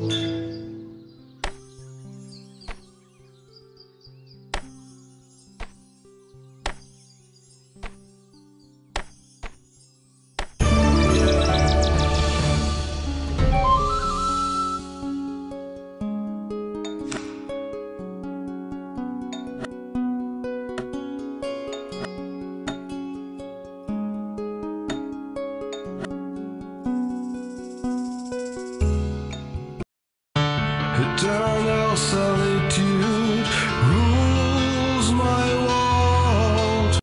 Mm-hmm. Eternal solitude